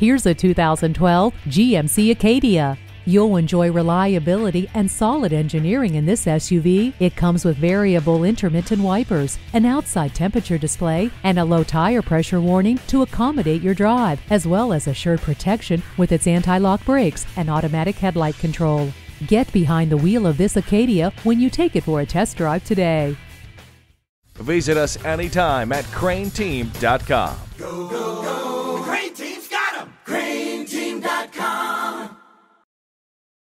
Here's a 2012 GMC Acadia. You'll enjoy reliability and solid engineering in this SUV. It comes with variable intermittent wipers, an outside temperature display, and a low tire pressure warning to accommodate your drive, as well as assured protection with its anti-lock brakes and automatic headlight control. Get behind the wheel of this Acadia when you take it for a test drive today. Visit us anytime at crainteam.com. Go, go, go.